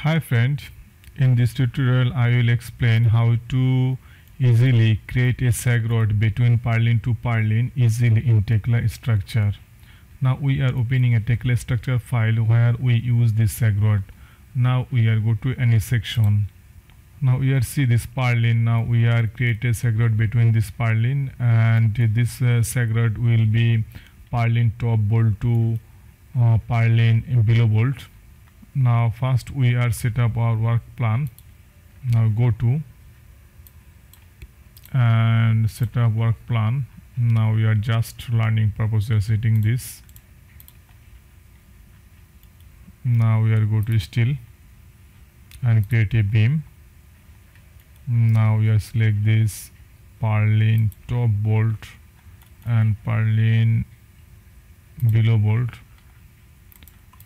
Hi friend, in this tutorial I will explain how to easily create a rod between purlin to purlin easily in Tekla structure. Now we are opening a Tekla structure file where we use this rod. Now we are go to any section. Now we are see this purlin. Now we are create a rod between this purlin and this uh, will be purlin top bolt to uh, below bolt now first we are set up our work plan. Now go to and set up work plan. Now we are just learning purpose we are setting this. Now we are go to steel and create a beam. Now we are select this purlin top bolt and purlin below bolt.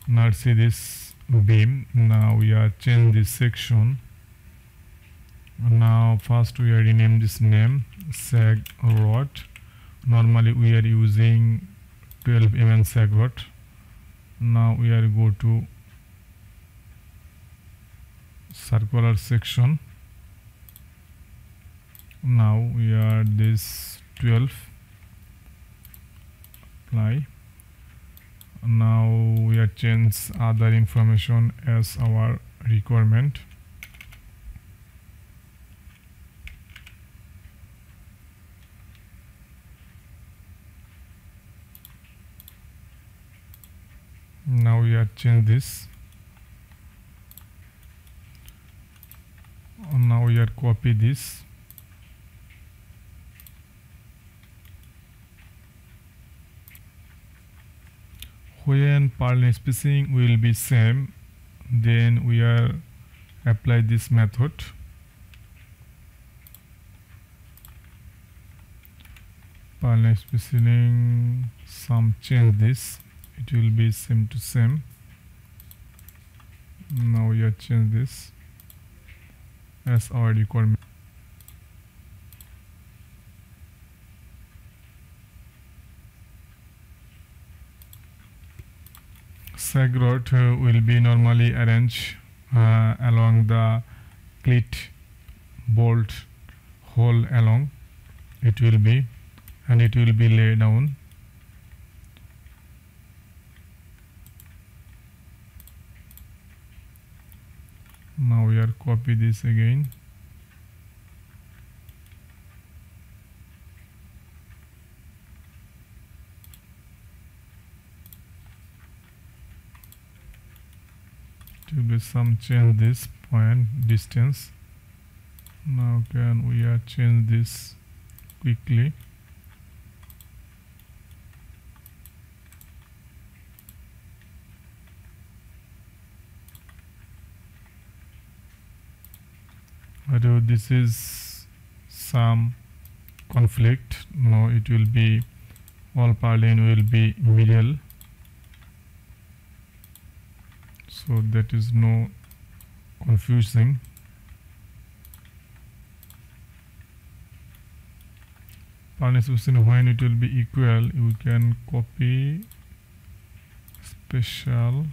Now see this beam now we are change this section. Now first we are rename this name sag rod normally we are using 12 mm sag rod now we are go to circular section. Now we are this 12 apply now we are change other information as our requirement. Now we are change this. Now we are copy this when purlin spacing will be same then we are apply this method. Purlin spacing some change this. It will be same to same. Now we are change this. As our requirement sag rod will be normally arranged uh, along the cleat bolt hole along. It will be and it will be laid down. Now we are copy this again to be some change this point distance. Now can we are change this quickly? Although this is some conflict no it will be all purlin will be middle so that is no confusing partition when it will be equal. You can copy special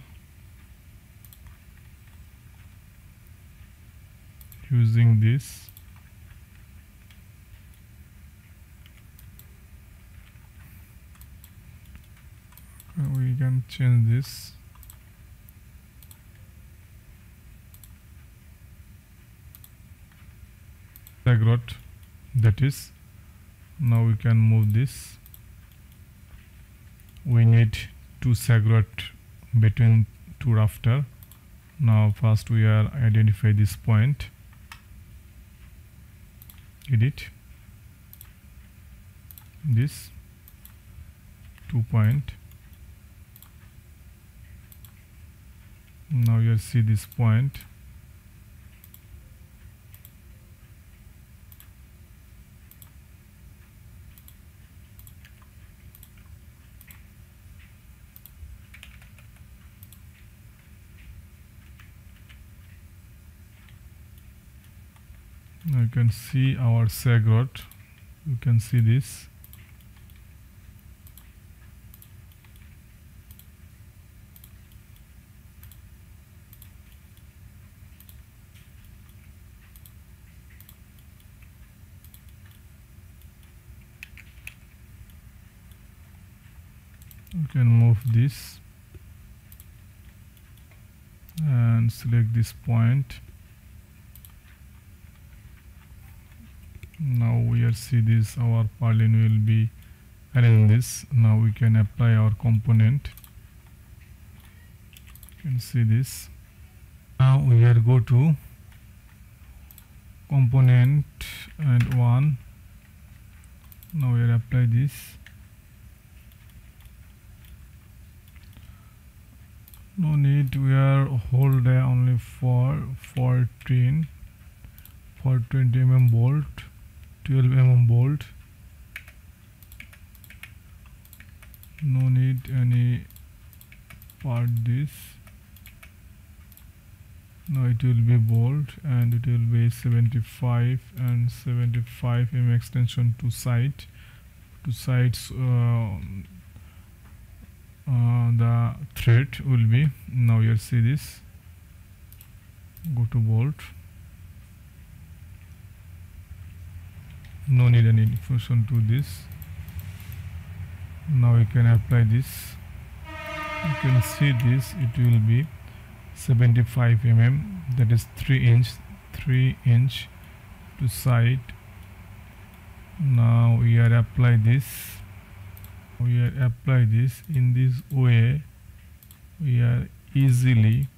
using this. We can change this sag rod that is. Now we can move this. We need two sag rod between two rafter. Now first we are identify this point. Edit. This. Two point. Now you see this point you can see our sag rod. You can see this. You can move this and select this point. Now we are see this our purlin will be arrange this now we can apply our component. You can see this. Now we are go to component and one. Now we are apply this. No need we are hold there only for 14 for 20 mm bolt 12 mm bolt. No need any part this. Now it will be bolt and it will be 75 and 75 mm extension to side to sides uh, uh, the thread will be now you see this. Go to bolt no need any function to this. Now you can apply this. You can see this it will be 75 mm that is 3 inch 3 inch to side. Now we are apply this. We are apply this. In this way we are easily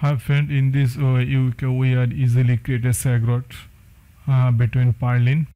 Friend, in this way you we are easily create a sag rod uh, between purlin